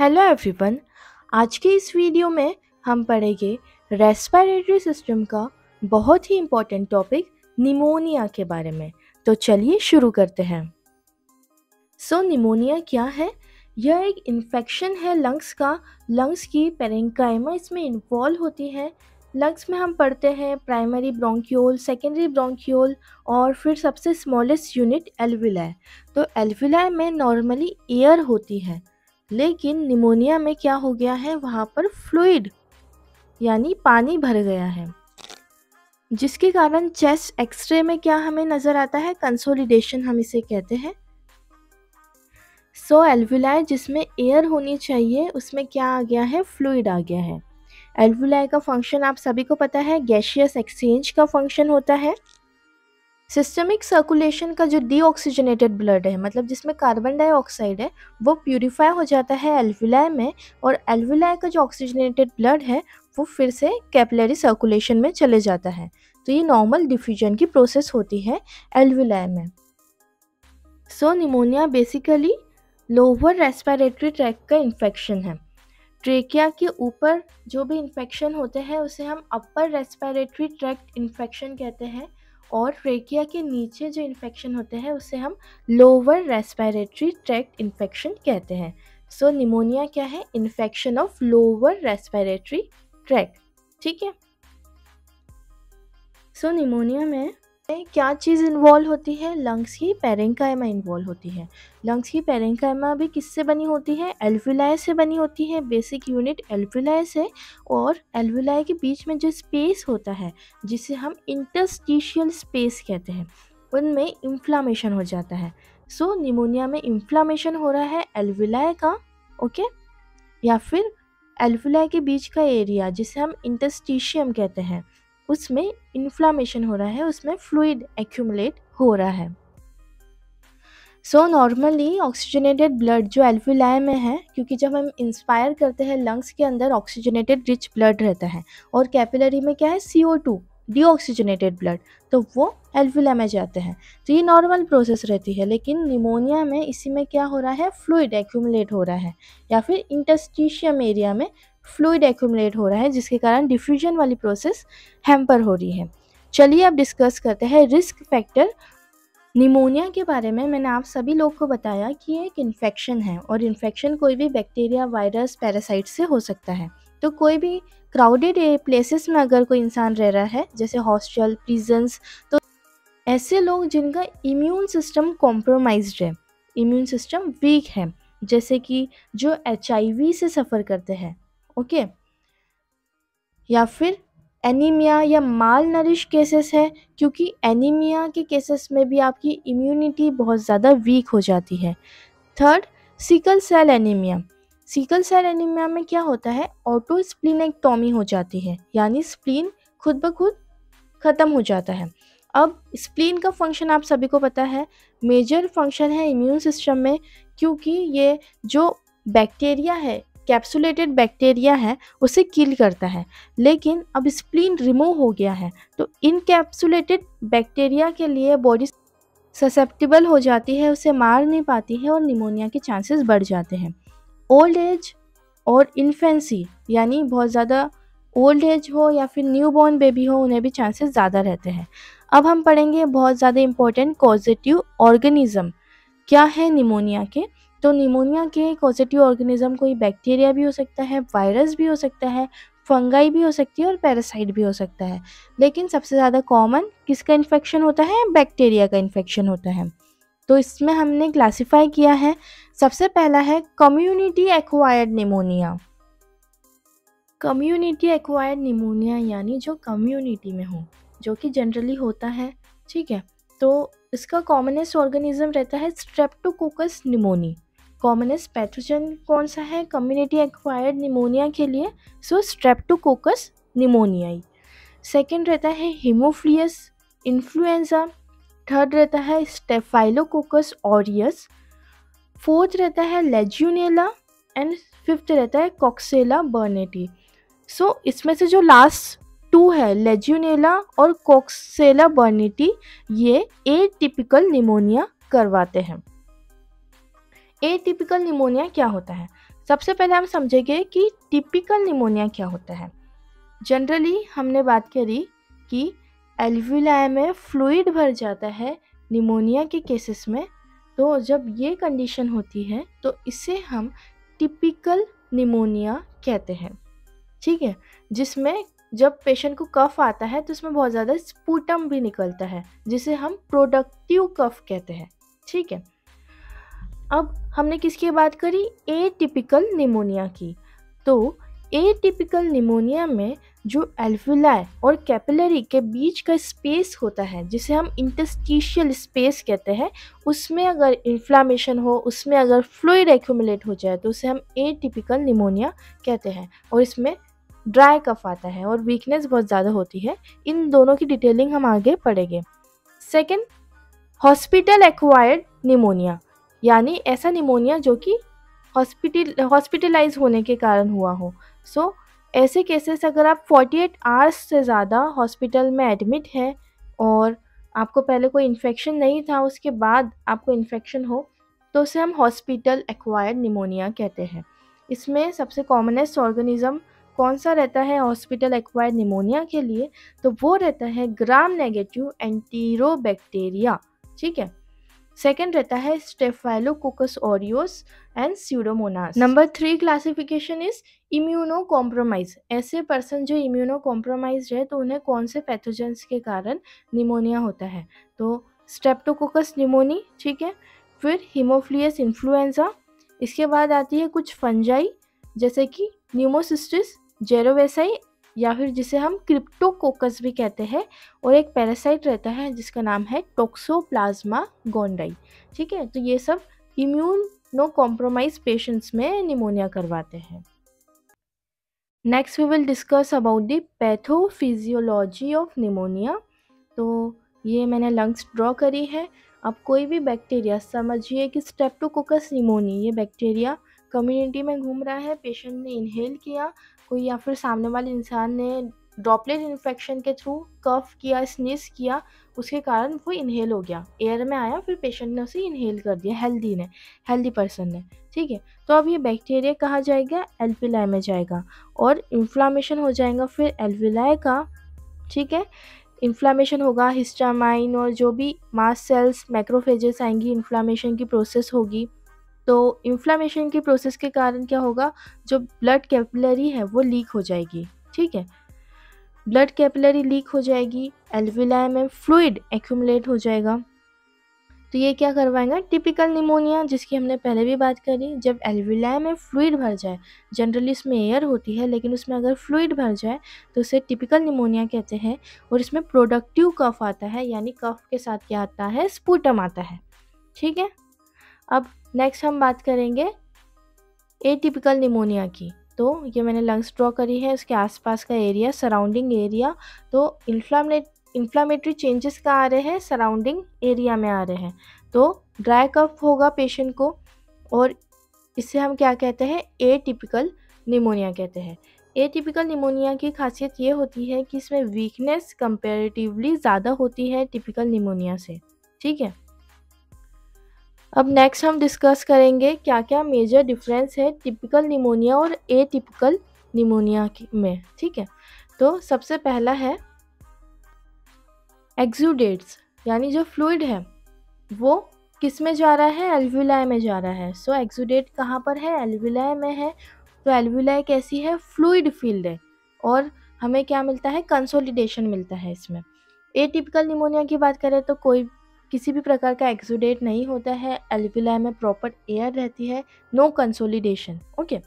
Hello everyone आज के इस वीडियो में हम पढ़ेंगे रेस्पिरेटरी सिस्टम का बहुत ही इम्पोर्टेंट टॉपिक निमोनिया के बारे में। तो चलिए शुरू करते हैं। सो so, निमोनिया क्या है? यह एक इन्फेक्शन है लंग्स का। लंग्स की पेरेंकाइमा इसमें इन्वॉल्व होती है। लंग्स में हम पढ़ते हैं प्राइमरी ब्रोंक्यूल सेकेंडरी ब्रोंक्यूल और फिर सबसे स्मॉलेस्ट यूनिट एल्विलाय तो एल्विलाय में नॉर्मली एयर होती है। लेकिन निमोनिया में क्या हो गया है? वहाँ पर फ्लूइड यानी पानी भर गया है जिसके कारण चेस्ट एक्सरे में क्या हमें नज़र आता है? कंसोलिडेशन हम इसे कहते हैं। सो so, एल्वुलाई जिसमें एयर होनी चाहिए उसमें क्या आ गया है? फ्लूइड आ गया है। एल्वुलाई का फ़ंक्शन आप सभी को पता है गैशियस एक्सचेंज का फ़ंक्शन होता है। सिस्टमिक सर्कुलेशन का जो डीऑक्सीजनेटेड ब्लड है मतलब जिसमें कार्बन डाइऑक्साइड है, वो प्यूरिफाई हो जाता है एल्विलाय में और एल्विलाय का जो ऑक्सीजनेटेड ब्लड है, वो फिर से कैपिलरी सर्कुलेशन में चले जाता है। तो ये नॉर्मल डिफ्यूजन की प्रोसेस होती है एल्विलाय में। So pneumonia basically lower respiratory tract का इन्फेक्शन है। ट्रेकिया के ऊपर जो भी इन्फेक्शन होते हैं, उसे हम अपर रेस्पिरेटरी ट्रैक्ट इन्फेक्शन कहते हैं। और ट्रेकिया के नीचे जो इन्फेक्शन होते हैं उसे हम लोअर रेस्पिरेटरी ट्रैक्ट इन्फेक्शन कहते हैं। सो so, निमोनिया क्या है? Infection of lower respiratory tract ठीक है? सो so, निमोनिया में क्या चीज़ इन्वॉल्व होती है। लंग्स की पेरेंकाइमा इन्वॉल्व होती है। लंग्स की पेरेंकाइमा भी किससे बनी होती है? एल्विलाय से बनी होती है। बेसिक यूनिट एल्विलाय से और एल्विलाय के बीच में जो स्पेस होता है जिसे हम इंटरस्टिशियल स्पेस कहते हैं उनमें इन्फ्लामेशन हो जाता है। सो so, निमोनिया में इन्फ्लामेशन हो रहा है एल्विलाय का ओके okay? या फिर एल्विलाय के बीच का एरिया जिसे हम इंटरस्टिशियम कहते हैं। उसमें इन्फ्लामेशन हो रहा है, उसमें फ्लूइड एक्यूमुलेट हो रहा है। सो नॉर्मली ऑक्सीजनेटेड ब्लड जो एल्फिलाय में है, क्योंकि जब हम इंस्पायर करते हैं लंग्स के अंदर ऑक्सीजनेटेड रिच ब्लड रहता है, और कैपिलरी में क्या है? C O two deoxygenated blood तो वो एल्फिला में जाते हैं। तो ये नॉर्मल प्रोसेस रहती है, लेकिन निमोनिया में इसी में क्या हो रहा है? फ्लूइड एक्यूमुलेट हो रहा है, या फिर इंटस्टिशियम एरिया में फ्लूइड एक्यूमुलेट हो रहा है, जिसके कारण डिफ्यूजन वाली प्रोसेस हैम्पर हो रही है। चलिए अब डिस्कस करते हैं रिस्क फैक्टर। निमोनिया के बारे में मैंने आप सभी लोग को बताया कि ये एक इन्फेक्शन है और इन्फेक्शन कोई भी बैक्टीरिया, वायरस, पैरासाइट से हो सकता है। तो कोई भी क्राउडेड प्लेसेस में अगर कोई इंसान रह रहा है, जैसे हॉस्टल प्रिजन्स तो ऐसे लोग जिनका इम्यून सिस्टम कॉम्प्रोमाइज है, इम्यून सिस्टम वीक है, जैसे कि जो एचआईवी से सफ़र करते हैं। ओके? या फिर एनीमिया या माल नरिश केसेस है, क्योंकि एनीमिया के केसेस में भी आपकी इम्यूनिटी बहुत ज़्यादा वीक हो जाती है। Third sickle cell anaemia sickle cell anaemia में क्या होता है? ऑटो स्प्लिनेक्टोमी हो जाती है, यानी स्प्लीन खुद ब खुद ख़त्म हो जाता है। अब स्प्लीन का फ़ंक्शन आप सभी को पता है मेजर फ़ंक्शन है इम्यून सिस्टम में, क्योंकि ये जो बैक्टीरिया है कैप्सुलेटेड बैक्टीरिया है, उसे किल करता है। लेकिन अब स्प्लीन रिमूव हो गया है तो इनकैप्सुलेटेड बैक्टीरिया के लिए बॉडी ससेप्टिबल हो जाती है, उसे मार नहीं पाती है और निमोनिया के चांसेस बढ़ जाते हैं। ओल्ड एज और इन्फेंसी यानी बहुत ज़्यादा ओल्ड एज हो या फिर न्यू बॉर्न बेबी हो, उन्हें भी चांसेस ज़्यादा रहते हैं। अब हम पढ़ेंगे बहुत ज़्यादा इंपॉर्टेंट पॉजिटिव ऑर्गेनिज़म क्या है निमोनिया के? तो निमोनिया के पॉजिटिव ऑर्गेनिज्म कोई बैक्टीरिया भी हो सकता है वायरस भी हो सकता है फंगाई भी हो सकती है और पैरासाइट भी हो सकता है। लेकिन सबसे ज़्यादा कॉमन किसका इन्फेक्शन होता है? बैक्टीरिया का इन्फेक्शन होता है। तो इसमें हमने क्लासिफाई किया है। सबसे पहला है community acquired pneumonia community acquired pneumonia यानी जो कम्युनिटी में हो, जो कि जनरली होता है, ठीक है? तो इसका कॉमनेस्ट ऑर्गेनिज्म रहता है स्ट्रेप्टोकोकस निमोनी कॉमनेस्ट पैथोजन कौन सा है? कम्युनिटी एक्वायर्ड निमोनिया के लिए सो स्ट्रेप्टोकोकस निमोनियाई सेकेंड रहता है हीमोफ्लियस इन्फ्लुएंजा थर्ड रहता है स्टेफाइलोकोकस ऑरियस फोर्थ रहता है लेज्यूनेला एंड फिफ्थ रहता है कॉक्सेला बर्नेटी सो so, इसमें से जो लास्ट टू है लेज्यूनेला और कोक्सेला बर्निटी ये ए टिपिकल निमोनिया करवाते हैं। ए टिपिकल निमोनिया क्या होता है? सबसे पहले हम समझेंगे कि टिपिकल निमोनिया क्या होता है। जनरली हमने बात करी कि एल्वुलाई में फ्लूइड भर जाता है निमोनिया के केसेस में। तो जब ये कंडीशन होती है तो इसे हम टिपिकल निमोनिया कहते हैं। ठीक है? जिसमें जब पेशेंट को कफ आता है तो उसमें बहुत ज़्यादा स्पूटम भी निकलता है, जिसे हम प्रोडक्टिव कफ कहते हैं। ठीक है? अब हमने किसकी बात करी? ए टिपिकल निमोनिया की। तो ए टिपिकल निमोनिया में जो एल्फुलाई और कैपिलरी के बीच का स्पेस होता है, जिसे हम इंटस्टिशियल स्पेस कहते हैं, उसमें अगर इन्फ्लामेशन हो, उसमें अगर फ्लूइड एक्यूमुलेट हो जाए तो उसे हम ए टिपिकल निमोनिया कहते हैं। और इसमें ड्राई कफ आता है और वीकनेस बहुत ज़्यादा होती है। इन दोनों की डिटेलिंग हम आगे पढ़ेंगे। सेकेंड हॉस्पिटल एक्वायर्ड निमोनिया यानी ऐसा निमोनिया जो कि हॉस्पिटल हॉस्पिटलाइज होने के कारण हुआ हो। सो so, ऐसे केसेस अगर आप 48 आवर्स से ज़्यादा हॉस्पिटल में एडमिट है और आपको पहले कोई इन्फेक्शन नहीं था उसके बाद आपको इन्फेक्शन हो तो उसे हम हॉस्पिटल एक्वायर्ड निमोनिया कहते हैं। इसमें सबसे कॉमनेस्ट ऑर्गेनिज्म कौन सा रहता है हॉस्पिटल एक्वायर्ड निमोनिया के लिए? तो वो रहता है ग्राम नेगेटिव एंटीरोबैक्टीरिया ठीक है? सेकेंड रहता है Staphylococcus aureus and Pseudomonas number three classification is immuno compromise ऐसे पर्सन जो इम्यूनो कॉम्प्रोमाइज है तो उन्हें कौन से पैथोजेंस के कारण निमोनिया होता है? तो स्टेप्टोकोकस निमोनी ठीक है? फिर हीमोफ्लियस इन्फ्लुएंजा इसके बाद आती है कुछ फंजाई जैसे कि न्यूमोसिस्टिस जेरोवेसाई या फिर जिसे हम क्रिप्टोकोकस भी कहते हैं और एक पैरासाइट रहता है जिसका नाम है टोक्सोप्लाज्मा गोंडाई, ठीक है? तो ये सब इम्यून नो कॉम्प्रोमाइज पेशेंट्स में निमोनिया करवाते हैं। Next we will discuss about the pathophysiology of pneumonia. तो ये मैंने लंग्स ड्रॉ करी है। अब कोई भी बैक्टीरिया, समझिए कि स्टेप्टोकोकस निमोनी ये बैक्टीरिया कम्युनिटी में घूम रहा है, पेशेंट ने इनहेल किया कोई या फिर सामने वाले इंसान ने ड्रॉपलेट इन्फेक्शन के थ्रू कफ किया स्निस किया, उसके कारण वो इनहेल हो गया। एयर में आया, फिर पेशेंट ने उसे इनहेल कर दिया हेल्दी ने हेल्दी पर्सन ने, ठीक है? तो अब ये बैक्टीरिया कहाँ जाएगा? एल्विलाई में जाएगा और इन्फ्लामेशन हो जाएगा फिर एल्विलाई का, ठीक है? इन्फ्लामेशन होगा हिस्टामाइन और जो भी मास सेल्स मैक्रोफेजेस आएँगी इन्फ्लामेशन की प्रोसेस होगी। तो इन्फ्लामेशन के प्रोसेस के कारण क्या होगा? जो ब्लड कैपिलरी है, वो लीक हो जाएगी, ठीक है? ब्लड कैपिलरी लीक हो जाएगी एल्विलाई में फ्लूइड एक्यूमुलेट हो जाएगा। तो ये क्या करवाएगा? टिपिकल निमोनिया जिसकी हमने पहले भी बात करी, जब एल्विलाई में फ्लूइड भर जाए जनरली इसमें एयर होती है, लेकिन उसमें अगर फ्लूइड भर जाए तो उसे टिपिकल निमोनिया कहते हैं, और इसमें प्रोडक्टिव कफ आता है, यानी कफ के साथ क्या आता है? स्पूटम आता है, ठीक है? अब नेक्स्ट हम बात करेंगे ए टिपिकल निमोनिया की। तो ये मैंने लंग्स ड्रॉ करी है उसके आसपास का एरिया सराउंडिंग एरिया तो इन्फ्लामेट इन्फ्लामेटरी चेंजेस का आ रहे हैं? सराउंडिंग एरिया में आ रहे हैं। तो ड्राई कफ होगा पेशेंट को और इससे हम क्या कहते हैं? ए टिपिकल निमोनिया कहते हैं। ए टिपिकल निमोनिया की खासियत ये होती है कि इसमें वीकनेस कंपेरेटिवली ज़्यादा होती है टिपिकल निमोनिया से। ठीक है? अब नेक्स्ट हम डिस्कस करेंगे क्या क्या मेजर डिफरेंस है टिपिकल निमोनिया और ए टिपिकल निमोनिया में ठीक है? तो सबसे पहला है एक्जूडेट्स यानी जो फ्लूड है वो किसमें जा रहा है? एल्वुलाई में जा रहा है। सो so, एक्जूडेट कहाँ पर है? एल्वुलाई में है। तो एल्वुलाई कैसी है? फ्लूइड फ़ील्ड है। और हमें क्या मिलता है? कंसोलिडेशन मिलता है इसमें। ए टिपिकल निमोनिया की बात करें तो कोई किसी भी प्रकार का एक्सुडेट नहीं होता है एल्विलाई में प्रॉपर एयर रहती है नो कंसोलिडेशन ओके।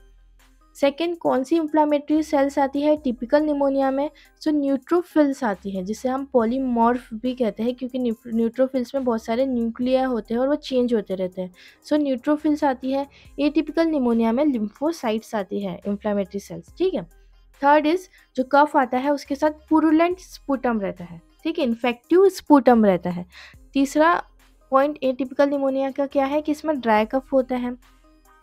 सेकेंड कौन सी इंफ्लामेटरी सेल्स आती है? टिपिकल निमोनिया में सो so, न्यूट्रोफिल्स आती है जिसे हम पॉलीमॉर्फ भी कहते हैं क्योंकि न्यूट्रोफिल्स में बहुत सारे न्यूक्लिया होते हैं और वो चेंज होते रहते हैं। सो so, न्यूट्रोफिल्स आती है ए टिपिकल निमोनिया में लिम्फोसाइट्स आती है इंफ्लामेटरी सेल्स ठीक है। थर्ड इज़ जो कफ आता है उसके साथ पुरुलेंट स्पूटम रहता है ठीक है इन्फेक्टिव स्पूटम रहता है। तीसरा पॉइंट ए टिपिकल निमोनिया का क्या है? कि इसमें ड्राई कफ होता है।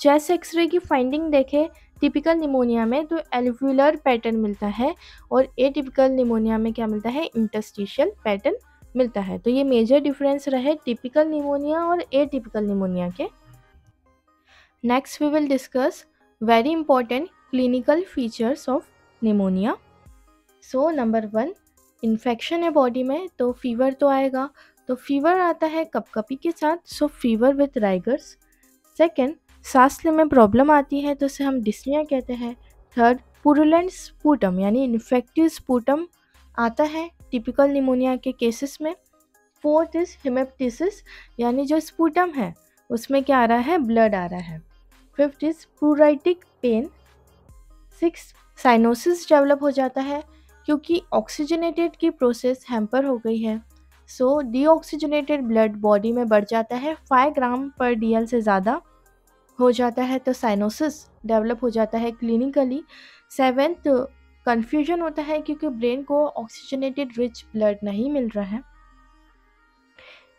चेस्ट एक्सरे की फाइंडिंग देखें टिपिकल निमोनिया में तो एल्वुलर पैटर्न मिलता है और ए टिपिकल निमोनिया में क्या मिलता है? इंटस्टिशियल पैटर्न मिलता है। तो ये मेजर डिफरेंस रहे टिपिकल निमोनिया और ए टिपिकल निमोनिया के। Next we will discuss very important clinical features of pneumonia so number one infection है बॉडी में तो फीवर तो आएगा। तो फीवर आता है कपकपी के साथ so fever with rigors second सांस में प्रॉब्लम आती है तो उसे हम डिस्निया कहते हैं. थर्ड पुरुलेंट स्पूटम यानी इन्फेक्टिव स्पूटम आता है टिपिकल निमोनिया के केसेस में. फोर्थ इज़ हिमेप्टिसिस यानी जो स्पूटम है, उसमें क्या आ रहा है? ब्लड आ रहा है. Fifth is pleuritic pain six cyanosis develop हो जाता है, क्योंकि ऑक्सीजनेटेड की प्रोसेस हैम्पर हो गई है. सो डीऑक्सीजनेटेड ब्लड बॉडी में बढ़ जाता है फाइव ग्राम पर डीएल से ज़्यादा हो जाता है तो साइनोसिस डेवलप हो जाता है क्लिनिकली सेवेंथ कन्फ्यूज़न होता है क्योंकि ब्रेन को ऑक्सीजनेटेड रिच ब्लड नहीं मिल रहा है.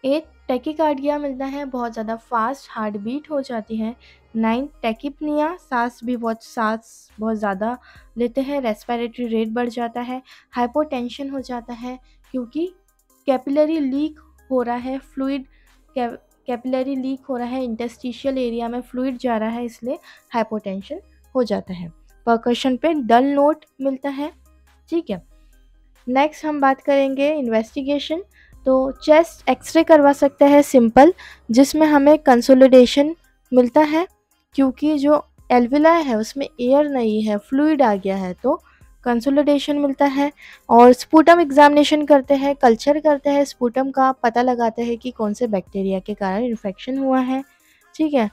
एट टेकिकार्डिया मिलता है, बहुत ज़्यादा फास्ट हार्ट बीट हो जाती है. नाइन टेकिपनिया सांस भी बहुत, सांस बहुत ज़्यादा लेते हैं रेस्पिरेटरी रेट बढ़ जाता है. हाइपोटेंशन हो जाता है क्योंकि कैपिलरी लीक हो रहा है फ्लूइड कैपिलरी लीक हो रहा है इंटेस्टिशियल एरिया में फ्लूड जा रहा है, इसलिए हाइपोटेंशन हो जाता है। परकशन पे डल नोट मिलता है, ठीक है। नेक्स्ट हम बात करेंगे इन्वेस्टिगेशन तो चेस्ट एक्सरे करवा सकते हैं सिंपल जिसमें हमें कंसोलिडेशन मिलता है, क्योंकि जो एल्विला है, उसमें एयर नहीं है फ्लूड आ गया है तो कंसोलिडेशन मिलता है और स्पूटम एग्जामिनेशन करते हैं कल्चर करते हैं स्पूटम का पता लगाते हैं कि कौन से बैक्टीरिया के कारण इन्फेक्शन हुआ है। ठीक है?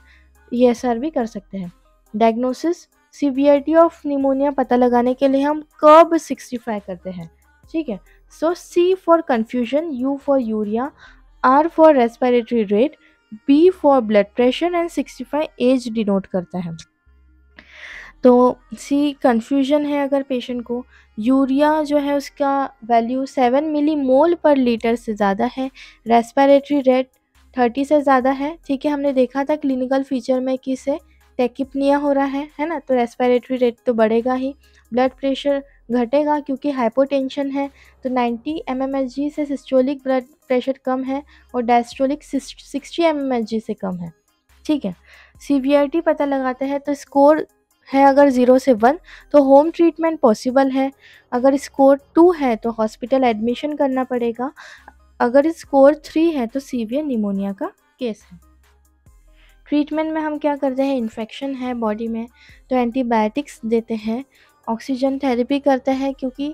ये सर भी कर सकते हैं। डायग्नोसिस सीवियरिटी ऑफ़ निमोनिया पता लगाने के लिए हम कर्ब 65 करते हैं। ठीक है? So C for confusion U for urea R for respiratory rate B for blood pressure and 65 age denote करता है। तो सी कन्फ्यूज़न है अगर पेशेंट को। यूरिया जो है उसका वैल्यू सेवन मिली मोल पर लीटर से ज़्यादा है। रेस्पिरेटरी रेट थर्टी से ज़्यादा है। ठीक है, हमने देखा था क्लिनिकल फीचर में कि इसे टेकिपनिया हो रहा है है ना? तो रेस्पिरेटरी रेट तो बढ़ेगा ही। ब्लड प्रेशर घटेगा क्योंकि हाइपोटेंशन है। तो 90 एम से सिस्टोलिक ब्लड प्रेशर कम है और डायस्टोलिक 60 एम से कम है। ठीक है सीवियरिटी पता लगाते हैं तो स्कोर है अगर ज़ीरो से वन तो होम ट्रीटमेंट पॉसिबल है। अगर स्कोर टू है तो हॉस्पिटल एडमिशन करना पड़ेगा। अगर स्कोर थ्री है तो सीवियर निमोनिया का केस है। ट्रीटमेंट में हम क्या करते हैं? इन्फेक्शन है बॉडी में तो एंटीबायोटिक्स देते हैं। ऑक्सीजन थेरेपी करते हैं क्योंकि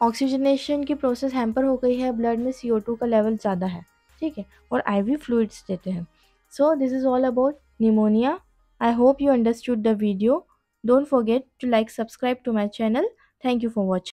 ऑक्सीजनेशन की प्रोसेस हैम्पर हो गई है। ब्लड में सी का लेवल ज़्यादा है, ठीक है? और आईवी फ्लूइड्स देते हैं। So this is all about pneumonia I hope you understood the video. Don't forget to like subscribe to my channel. Thank you for watching.